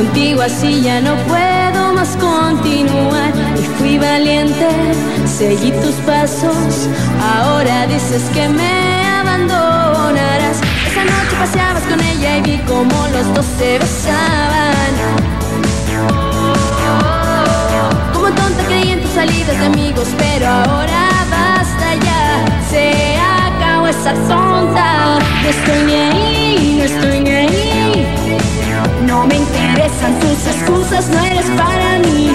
Contigo así ya no puedo más continuar. Y fui valiente, seguí tus pasos. Ahora dices que me abandonarás. Esa noche paseabas con ella y vi como los dos se besaban. Como tonta creí en tus salidas de amigos, pero ahora basta ya. Se acabó esa tonta. No estoy ni ahí, no estoy excusas, no eres para mí.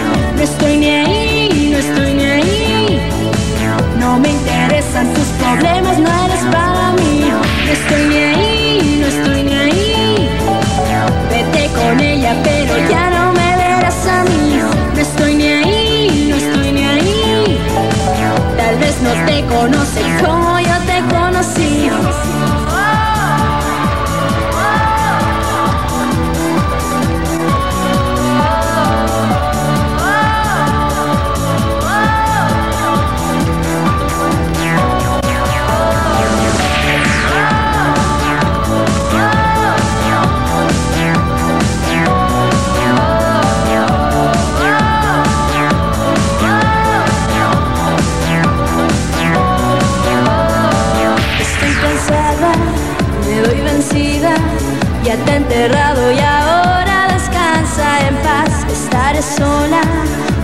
Ya te he enterrado y ahora descansa en paz. Estaré sola,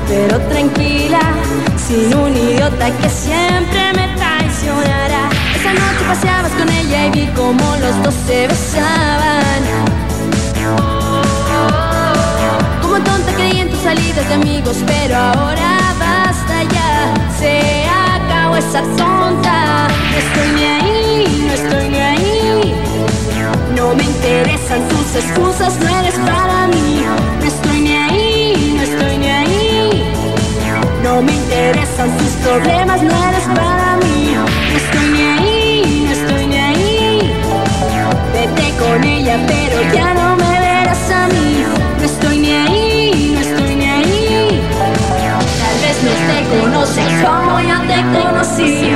pero tranquila, sin un idiota que siempre me traicionará. Esa noche paseabas con ella y vi como los dos se besaban. Como tonta creí en tus salidas de amigos, pero ahora no eres para mí. No estoy ni ahí, no estoy ni ahí. No me interesan sus problemas, no eres para mí. No estoy ni ahí, no estoy ni ahí. Vete con ella, pero ya no me verás a mí. No estoy ni ahí, no estoy ni ahí. Tal vez no te conoces como yo te conocí.